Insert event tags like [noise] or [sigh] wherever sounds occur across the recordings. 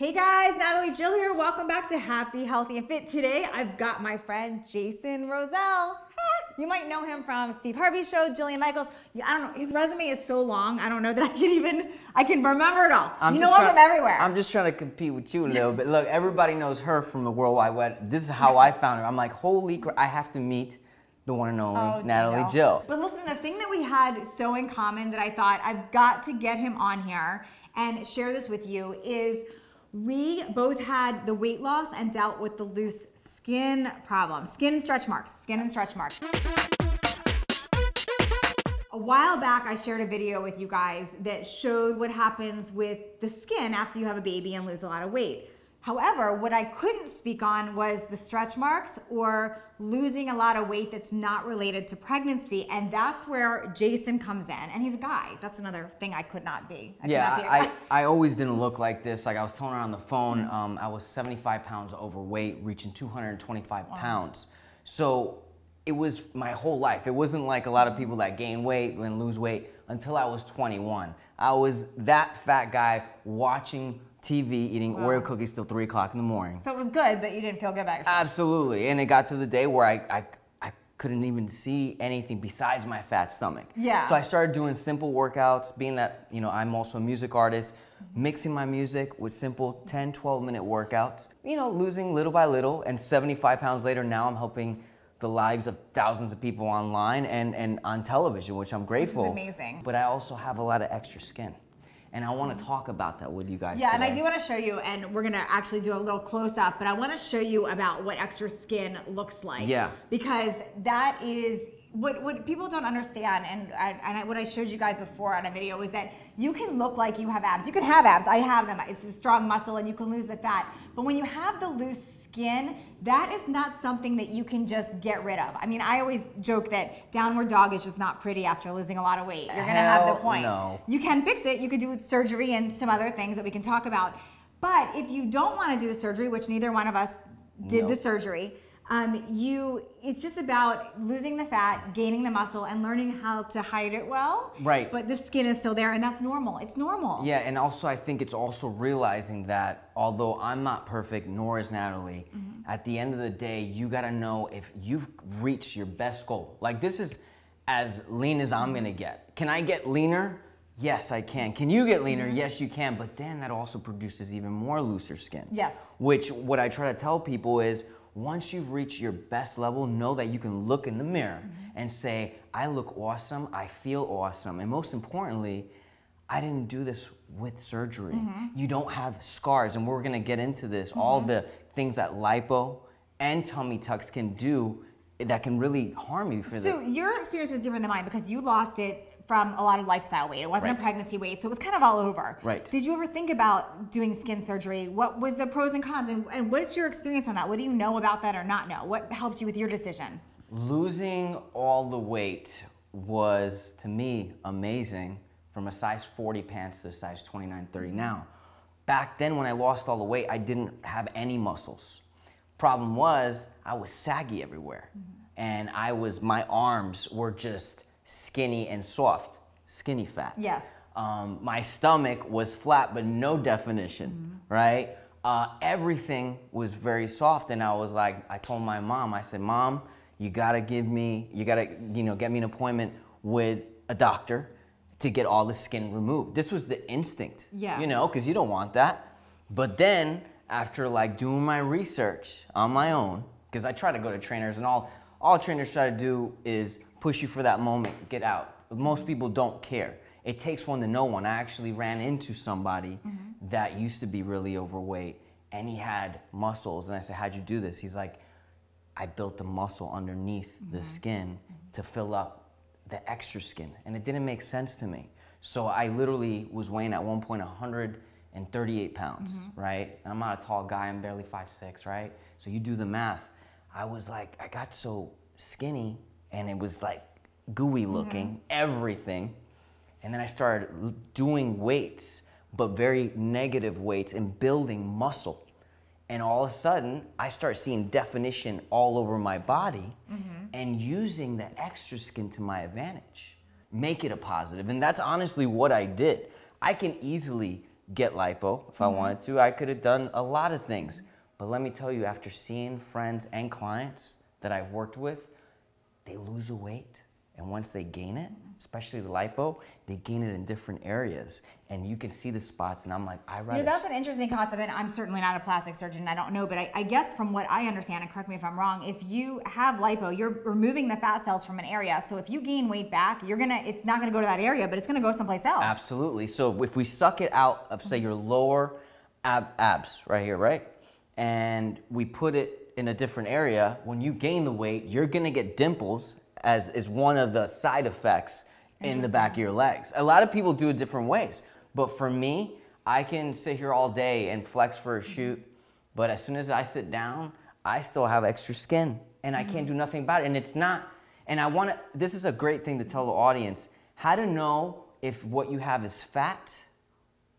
Hey guys, Natalie Jill here. Welcome back to Happy, Healthy, and Fit. Today I've got my friend Jason Rosell. [laughs] You might know him from Steve Harvey's show, Jillian Michaels. I don't know, his resume is so long, I don't know that I can even, I can remember it all. I'm you know him try- from everywhere. I'm just trying to compete with you a little bit. Look, everybody knows her from the World Wide Web. This is how I found her. I'm like, holy crap, I have to meet the one and only Oh, Natalie Jill. But listen, the thing that we had so in common that I thought I've got to get him on here and share this with you is we both had the weight loss and dealt with the loose skin problem, skin stretch marks, skin and stretch marks. A while back, I shared a video with you guys that showed what happens with the skin after you have a baby and lose a lot of weight. However, what I couldn't speak on was the stretch marks or losing a lot of weight that's not related to pregnancy. And that's where Jason comes in. And he's a guy. That's another thing I could not be. I Yeah, not be a I. I always didn't look like this. Like I was telling her on the phone, um, I was 75 pounds overweight, reaching 225 pounds. So it was my whole life. It wasn't like a lot of people that gain weight and lose weight until I was 21. I was that fat guy watching TV, eating Oreo cookies till three o'clock in the morning. So it was good, but you didn't feel good about yourself. Absolutely. And it got to the day where I, I, I couldn't even see anything besides my fat stomach. Yeah. So I started doing simple workouts, being that, you know, I'm also a music artist, mixing my music with simple 10, 12 minute workouts, you know, losing little by little. And 75 pounds later, now I'm helping the lives of thousands of people online and, and on television, which I'm grateful. It's amazing. But I also have a lot of extra skin. And I want to talk about that with you guys. Yeah, and I do want to show you, and we're gonna actually do a little close up, but I want to show you about what extra skin looks like. Yeah. Because that is what what people don't understand, and I, and I, what I showed you guys before on a video is that you can look like you have abs. You can have abs. I have them. It's a strong muscle, and you can lose the fat. But when you have the loose skin, that is not something that you can just get rid of. I mean, I always joke that downward dog is just not pretty after losing a lot of weight. You're gonna have the point. no. You can fix it. You could do surgery and some other things that we can talk about. But if you don't want to do the surgery, which neither one of us did the surgery, um, you it's just about losing the fat, gaining the muscle, and learning how to hide it well. Right. But the skin is still there, and that's normal. It's normal. Yeah, and also I think it's also realizing that although I'm not perfect, nor is Natalie, Mm-hmm. at the end of the day, you gotta know if you've reached your best goal. Like this is as lean as I'm gonna get. Can I get leaner? Yes, I can. Can you get leaner? Mm-hmm. Yes, you can. But then that also produces even more looser skin. Yes. Which what I try to tell people is once you've reached your best level, know that you can look in the mirror mm-hmm. and say, I look awesome, I feel awesome. And most importantly, I didn't do this with surgery. Mm-hmm. You don't have scars, and we're gonna get into this, all mm-hmm. the things that lipo and tummy tucks can do that can really harm you for So the your experience was different than mine because you lost it from a lot of lifestyle weight. It wasn't a pregnancy weight, so it was kind of all over. Right. Did you ever think about doing skin surgery? What was the pros and cons, and, and what's your experience on that? What do you know about that or not know? What helped you with your decision? Losing all the weight was to me amazing from a size 40 pants to a size 29, 30 now. Back then when I lost all the weight, I didn't have any muscles. Problem was I was saggy everywhere. Mm-hmm. And I was my arms were just skinny and soft, skinny fat. Yes. Um, my stomach was flat but no definition, right? Uh, everything was very soft, and I was like, I told my mom, I said, Mom, you gotta give me, you gotta, you know, get me an appointment with a doctor to get all the skin removed. This was the instinct, Yeah. you know, because you don't want that. But then, after like doing my research on my own, because I try to go to trainers, and all all trainers try to do is push you for that moment, get out. Most people don't care. It takes one to know one. I actually ran into somebody mm-hmm. that used to be really overweight, and he had muscles, and I said, "How'd you do this?" He's like, I built the muscle underneath the mm-hmm. skin mm-hmm. to fill up the extra skin, and it didn't make sense to me. So I literally was weighing at one point 138 pounds, right? And I'm not a tall guy; I'm barely 5'6", right? So you do the math. I was like, I got so skinny, and it was like gooey looking, mm-hmm. everything. And then I started doing weights, but very negative weights, and building muscle. And all of a sudden, I start seeing definition all over my body mm-hmm. and using the extra skin to my advantage. Make it a positive. And that's honestly what I did. I can easily get lipo if I mm-hmm. wanted to. I could have done a lot of things. But let me tell you, after seeing friends and clients that I've worked with, they lose a weight. And once they gain it, especially the lipo, they gain it in different areas. And you can see the spots. And I'm like, I You rather. know, that's an interesting concept, and I'm certainly not a plastic surgeon. I don't know, but I, I guess from what I understand, and correct me if I'm wrong, if you have lipo, you're removing the fat cells from an area. So if you gain weight back, you're gonna, it's not gonna go to that area, but it's gonna go someplace else. Absolutely. So if we suck it out of, say, your lower ab- abs right here, right? And we put it in a different area, when you gain the weight, you're gonna get dimples as is one of the side effects in the back of your legs. A lot of people do it different ways. But for me, I can sit here all day and flex for a shoot, but as soon as I sit down, I still have extra skin and I can't do mm. nothing about it. And it's not, and I wanna, this is a great thing to tell the audience how to know if what you have is fat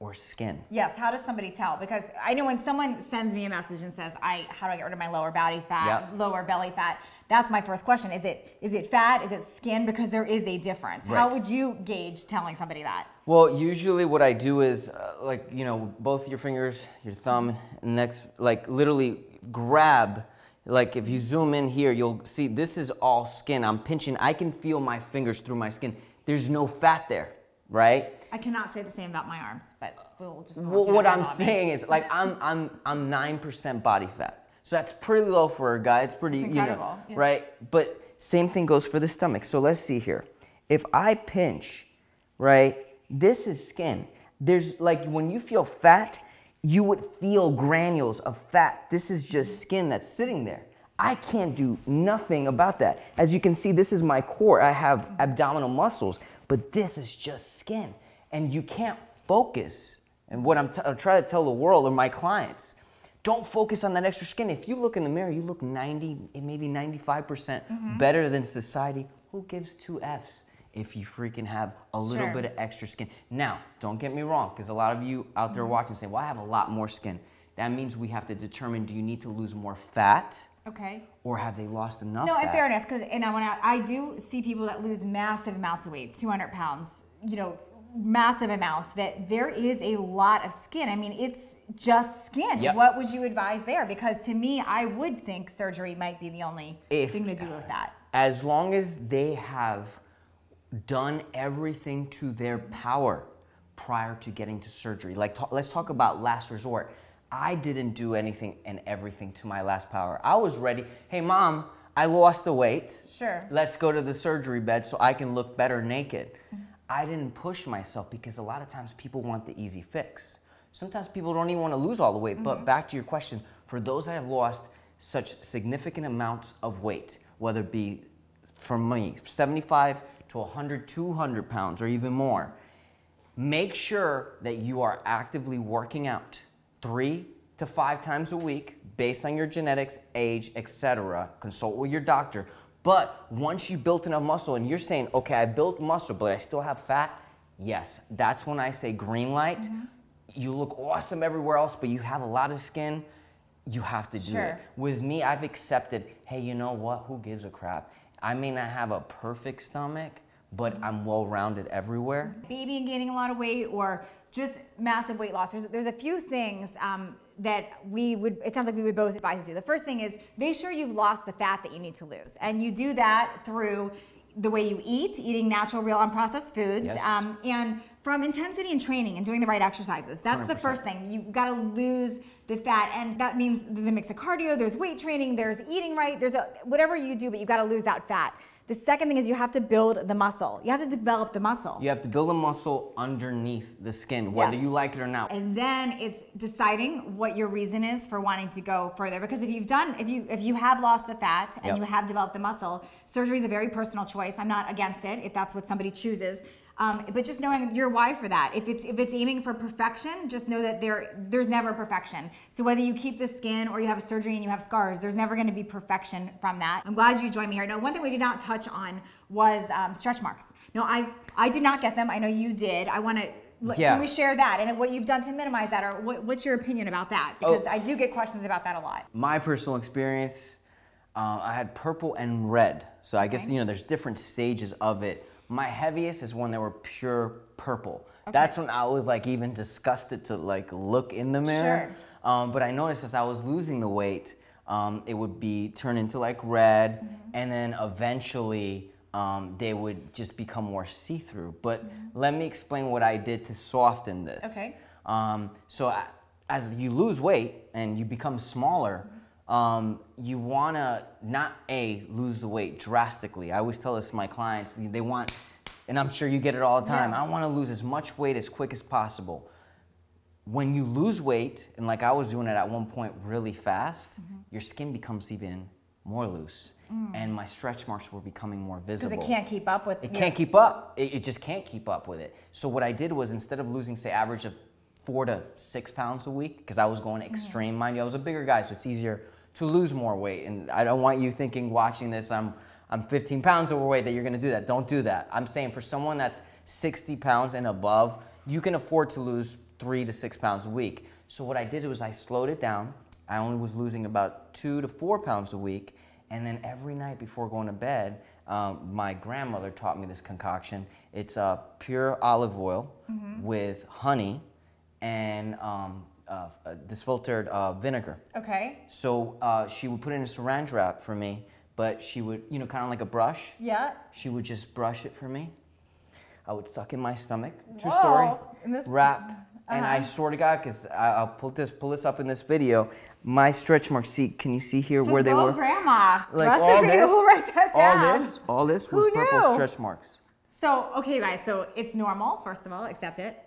or skin. Yes. How does somebody tell? Because I know when someone sends me a message and says, "I how do I get rid of my lower body fat, Yep. lower belly fat?" That's my first question. Is it is it fat? Is it skin? Because there is a difference. How would you gauge telling somebody that? Well, usually what I do is uh, like, you know, both your fingers, your thumb, and next, like literally grab. Like if you zoom in here, you'll see this is all skin. I'm pinching. I can feel my fingers through my skin. There's no fat there, right? I cannot say the same about my arms, but we'll just. we Well, what I'm me. saying is like I'm I'm I'm nine percent body fat, so that's pretty low for a guy. It's pretty It's you know yeah. right. But same thing goes for the stomach. So let's see here. If I pinch, right, this is skin. There's like when you feel fat, you would feel granules of fat. This is just mm-hmm. skin that's sitting there. I can't do nothing about that. As you can see, this is my core. I have mm-hmm. abdominal muscles, but this is just skin. And you can't focus. And what I'm, t- I'm trying to tell the world or my clients, don't focus on that extra skin. If you look in the mirror, you look 90, maybe 95% Mm-hmm. better than society. Who gives two F's if you freaking have a little Sure. bit of extra skin? Now, don't get me wrong, because a lot of you out Mm-hmm. there watching say, well, I have a lot more skin. That means we have to determine do you need to lose more fat Okay. or have they lost enough No, in fat? fairness, because and I want to, I do see people that lose massive amounts of weight, 200 pounds, you know, massive amounts. That there is a lot of skin. I mean, it's just skin. Yep. What would you advise there? Because to me, I would think surgery might be the only If- thing to do with that. as long as they have done everything to their power prior to getting to surgery. Like, let's talk about last resort. I didn't do anything and everything to my last power. I was ready. Hey, mom, I lost the weight. Sure. Let's go to the surgery bed so I can look better naked. I didn't push myself because a lot of times people want the easy fix. Sometimes people don't even want to lose all the weight. But mm-hmm. back to your question, for those that have lost such significant amounts of weight, whether it be from me, 75 to 100, 200 pounds, or even more, make sure that you are actively working out three to five times a week based on your genetics, age, etc. Consult with your doctor. But once you built enough muscle and you're saying, okay, I built muscle, but I still have fat, yes, that's when I say green light. Mm-hmm. You look awesome everywhere else, but you have a lot of skin. You have to do Sure. it. With me, I've accepted, hey, you know what? Who gives a crap? I may not have a perfect stomach, but I'm well rounded everywhere. baby and gaining a lot of weight or just massive weight loss. There's, there's a few things um, that we would, it sounds like we would both advise you to do. The first thing is make sure you've lost the fat that you need to lose. And you do that through the way you eat, eating natural, real, unprocessed foods, Yes. um, and from intensity and training and doing the right exercises. That's the 100%. first thing. You've got to lose the fat, and that means there's a mix of cardio, there's weight training, there's eating right, there's a, whatever you do, but you've got to lose that fat. The second thing is you have to build the muscle. You have to develop the muscle. You have to build a muscle underneath the skin, whether Yes. you like it or not. and then it's deciding what your reason is for wanting to go further because if you've done if you if you have lost the fat and Yep. you have developed the muscle surgery is a very personal choice i'm not against it if that's what somebody chooses um, but just knowing your why for that. If it's if it's aiming for perfection just know that there there's never perfection. So whether you keep the skin or you have surgery and you have scars there's never going to be perfection from that. I'm glad you joined me here. Now one thing we did not touch on was um, stretch marks. No i i did not get them. I know you did. I want to Yeah. can we share that and what you've done to minimize that or what, what's your opinion about that? Because Oh. i do get questions about that a lot. My personal experience, uh, I had purple and red. So I guess you know there's different stages of it. My heaviest is when they were pure purple. That's when I was like even disgusted to like look in the mirror. Sure. Um, but I noticed as I was losing the weight, um, it would be turn into like red, Mm-hmm. and then eventually um, they would just become more see-through. But Mm-hmm. let me explain what I did to soften this. Okay. Um, so a- as you lose weight and you become smaller, um, you want to not a lose the weight drastically. I always tell this to my clients. They want, and I'm sure you get it all the time. Yeah. I want to lose as much weight as quick as possible. When you lose weight, and like I was doing it at one point really fast, Mm-hmm. your skin becomes even more loose, and my stretch marks were becoming more visible. Mm. it can't keep up with. It can't keep up. It, it just can't keep up with it. So what I did was instead of losing, say, average of four to six pounds a week, because I was going extreme, mind you, I was a bigger guy, so it's easier to lose more weight. And I don't want you thinking, watching this, I'm I'm 15 pounds overweight that you're gonna do that. Don't do that. I'm saying for someone that's 60 pounds and above, you can afford to lose three to six pounds a week. So what I did was I slowed it down. I only was losing about two to four pounds a week. And then every night before going to bed, um, my grandmother taught me this concoction. It's uh, pure olive oil with honey and um, uh, uh, disfiltered uh, vinegar. Okay. So uh, she would put it in a saran wrap for me, but she would, you know, kind of like a brush. Yeah. She would just brush it for me. I would suck in my stomach. True Whoa. story. And this- Wrap. And I swear to God, because I'll pull this pull this up in this video. My stretch marks. See, can you see here where they were? Grandma. Like all [laughs] this, write that down. all this, all this was purple stretch marks. So, okay, guys, so it's normal, first of all, accept it,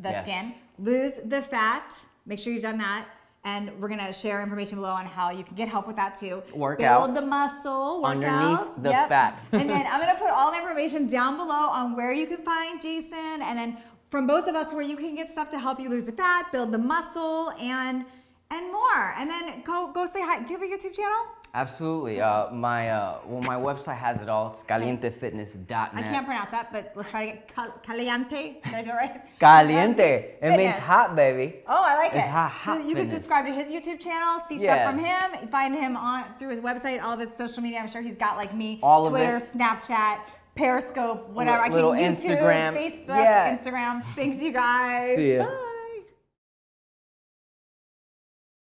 the Yes. skin. Lose the fat, make sure you've done that. And we're gonna share information below on how you can get help with that too. Work Build out the muscle, work underneath out. the Yep. fat. [laughs] and then [laughs] I'm gonna put all the information down below on where you can find Jason, and then from both of us where you can get stuff to help you lose the fat, build the muscle, and and more. And then go go say hi. Do you have a YouTube channel? Absolutely. Uh, my uh, well, my website has it all. It's calientefitness.net. I can't pronounce that, but let's try to get cal- caliente. Did I do it right? [laughs] Caliente. It means hot, baby. Oh, I like It's it. hot- hot So you can subscribe to his YouTube channel, see Yeah. stuff from him, find him on through his website, all of his social media. I'm sure he's got like me, All of Twitter, it. Snapchat, Periscope, whatever. I Little can YouTube, Instagram. Facebook, Yeah. Instagram. Thanks, you guys. See ya. Bye.